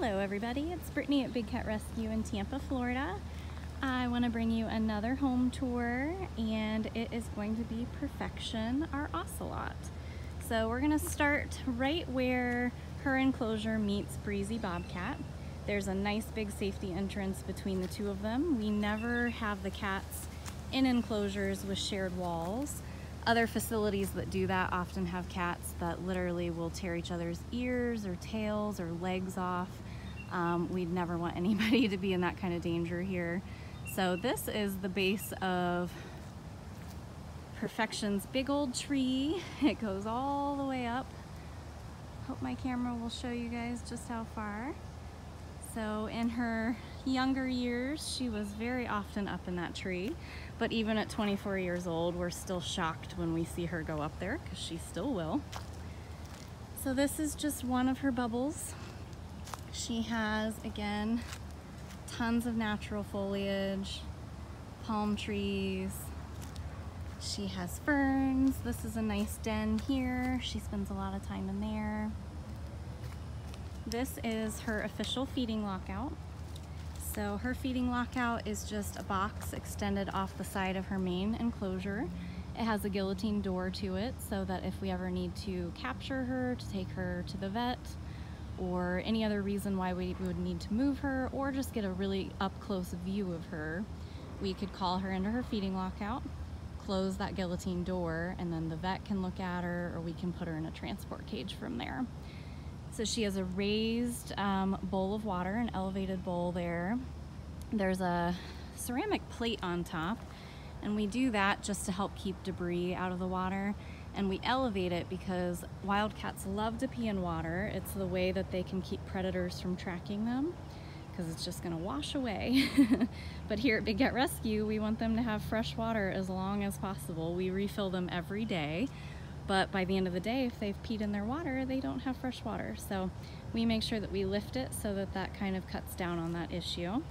Hello everybody, it's Brittany at Big Cat Rescue in Tampa, Florida. I want to bring you another home tour and it is going to be Purrfection, our ocelot. So we're going to start right where her enclosure meets Breezy Bobcat. There's a nice big safety entrance between the two of them. We never have the cats in enclosures with shared walls. Other facilities that do that often have cats that literally will tear each other's ears or tails or legs off. Um, we'd never want anybody to be in that kind of danger here. So this is the base of Purrfection's big old tree. It goes all the way up. Hope my camera will show you guys just how far. So in her younger years, she was very often up in that tree. But even at 24 years old, we're still shocked when we see her go up there because she still will. So this is just one of her bubbles. She has, again, tons of natural foliage, palm trees. She has ferns. This is a nice den here. She spends a lot of time in there. This is her official feeding lockout. So her feeding lockout is just a box extended off the side of her main enclosure. It has a guillotine door to it so that if we ever need to capture her to take her to the vet or any other reason why we would need to move her or just get a really up close view of her, we could call her into her feeding lockout, close that guillotine door, and then the vet can look at her or we can put her in a transport cage from there. So she has a raised um, bowl of water, an elevated bowl there. There's a ceramic plate on top, and we do that just to help keep debris out of the water. And we elevate it because wildcats love to pee in water. It's the way that they can keep predators from tracking them because it's just gonna wash away. but here at Big Cat Rescue, we want them to have fresh water as long as possible. We refill them every day but by the end of the day, if they've peed in their water, they don't have fresh water. So we make sure that we lift it so that that kind of cuts down on that issue.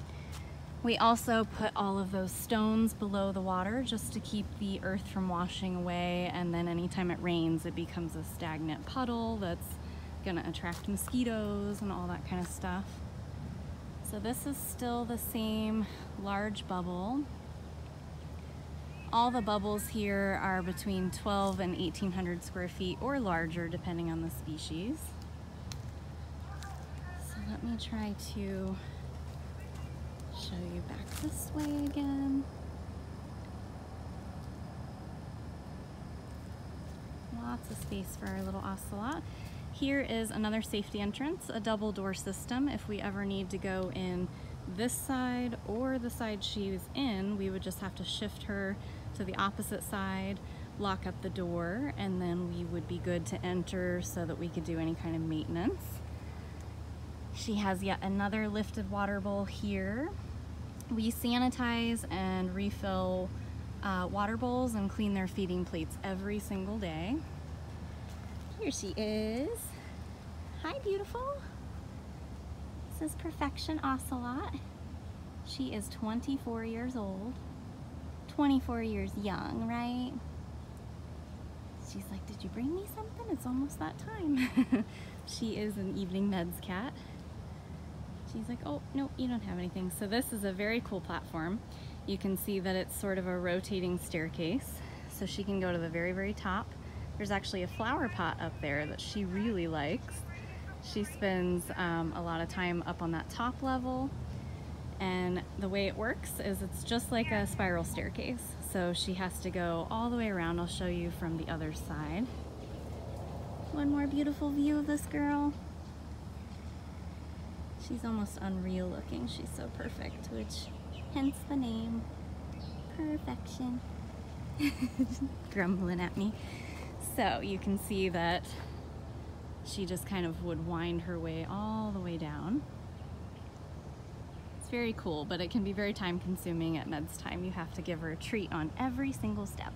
We also put all of those stones below the water just to keep the earth from washing away and then anytime it rains it becomes a stagnant puddle that's gonna attract mosquitoes and all that kind of stuff. So this is still the same large bubble all the bubbles here are between 12 and 1800 square feet or larger depending on the species. So let me try to this way again. Lots of space for our little ocelot. Here is another safety entrance, a double door system. If we ever need to go in this side or the side she's in, we would just have to shift her to the opposite side, lock up the door, and then we would be good to enter so that we could do any kind of maintenance. She has yet another lifted water bowl here. We sanitize and refill uh, water bowls and clean their feeding plates every single day. Here she is. Hi, beautiful. This is Purrfection Ocelot. She is 24 years old. 24 years young, right? She's like, did you bring me something? It's almost that time. she is an evening meds cat. She's like, oh, no, you don't have anything. So this is a very cool platform. You can see that it's sort of a rotating staircase. So she can go to the very, very top. There's actually a flower pot up there that she really likes. She spends um, a lot of time up on that top level and the way it works is it's just like a spiral staircase. So she has to go all the way around. I'll show you from the other side. One more beautiful view of this girl. She's almost unreal looking. She's so perfect, which hence the name. Purrfection. Grumbling at me. So you can see that she just kind of would wind her way all the way down. It's very cool, but it can be very time consuming at Meds time. You have to give her a treat on every single step.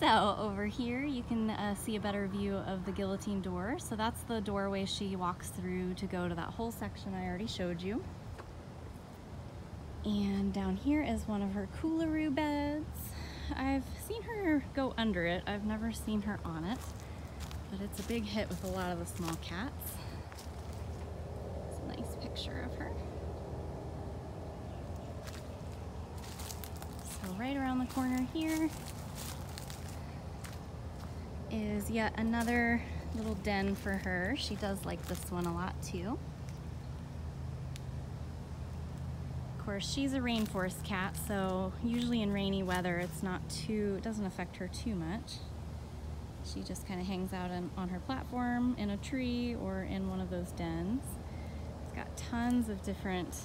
So over here you can uh, see a better view of the guillotine door. So that's the doorway she walks through to go to that whole section I already showed you. And down here is one of her coolaroo beds. I've seen her go under it. I've never seen her on it, but it's a big hit with a lot of the small cats. Nice picture of her. So right around the corner here is yet another little den for her. She does like this one a lot too. Of course, she's a rainforest cat, so usually in rainy weather, it's not too, it doesn't affect her too much. She just kind of hangs out in, on her platform in a tree or in one of those dens. It's got tons of different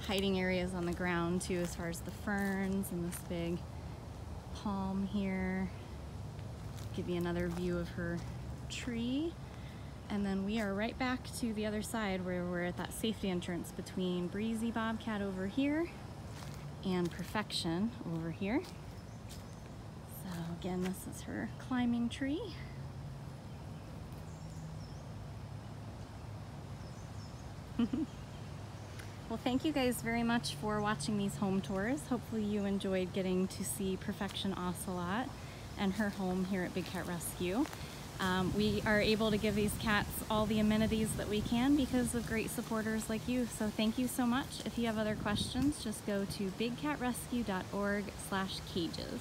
hiding areas on the ground too, as far as the ferns and this big palm here. Give you another view of her tree. And then we are right back to the other side where we're at that safety entrance between Breezy Bobcat over here and Purrfection over here. So again, this is her climbing tree. well, thank you guys very much for watching these home tours. Hopefully you enjoyed getting to see Purrfection Ocelot and her home here at Big Cat Rescue. Um, we are able to give these cats all the amenities that we can because of great supporters like you. So thank you so much. If you have other questions, just go to bigcatrescue.org slash cages.